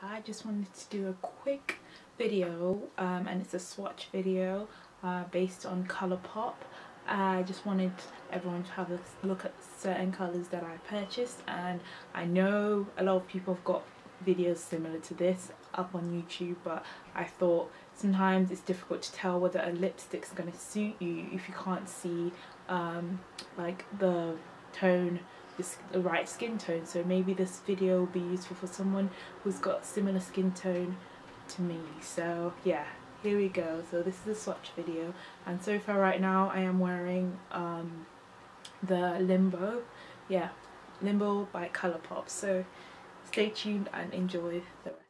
I just wanted to do a quick video um, and it's a swatch video uh, based on Colourpop. I just wanted everyone to have a look at certain colours that I purchased and I know a lot of people have got videos similar to this up on YouTube but I thought sometimes it's difficult to tell whether a lipstick's going to suit you if you can't see um, like the tone the right skin tone. So maybe this video will be useful for someone who's got similar skin tone to me. So yeah here we go. So this is a swatch video. And so far right now I am wearing um, the Limbo. Yeah Limbo by Colourpop. So stay tuned and enjoy the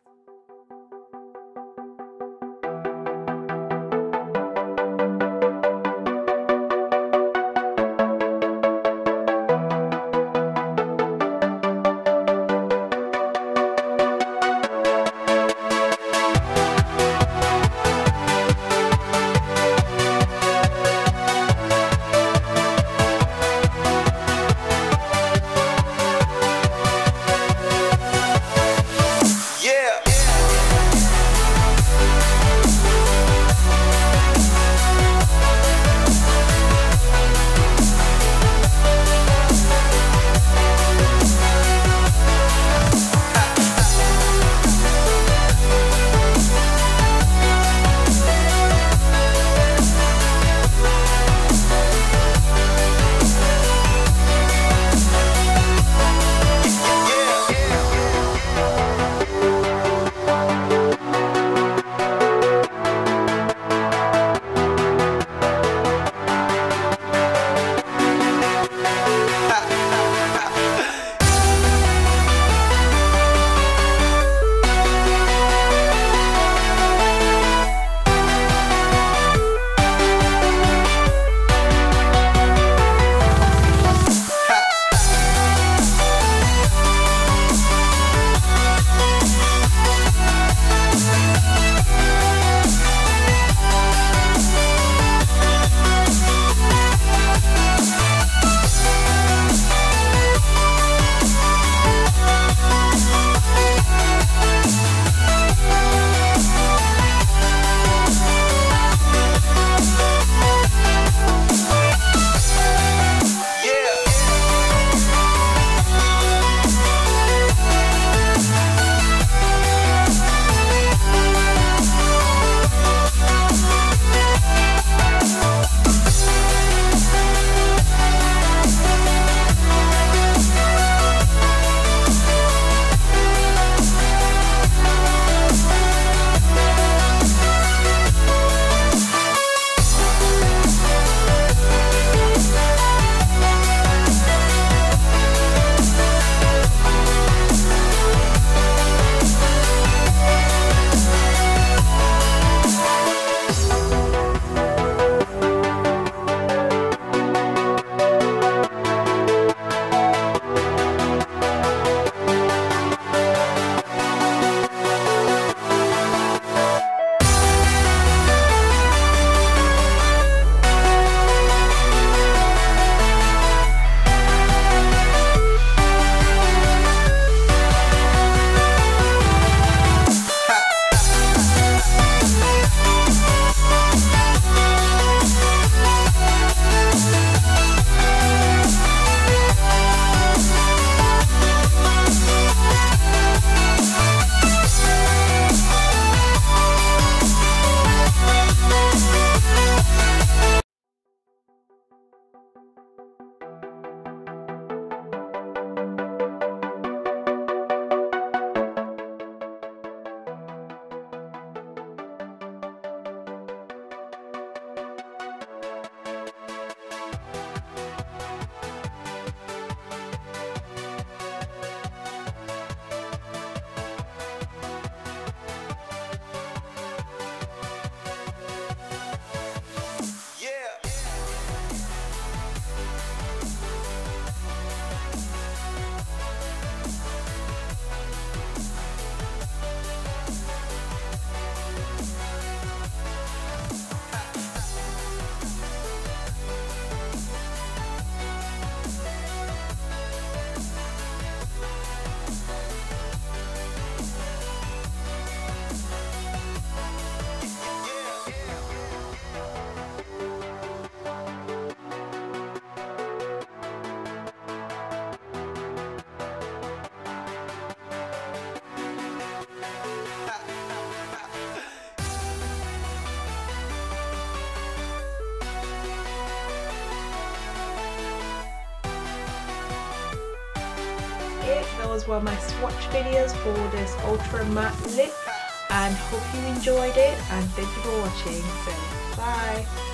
it. Those were my swatch videos for this ultra matte lip and hope you enjoyed it and thank you for watching. So bye.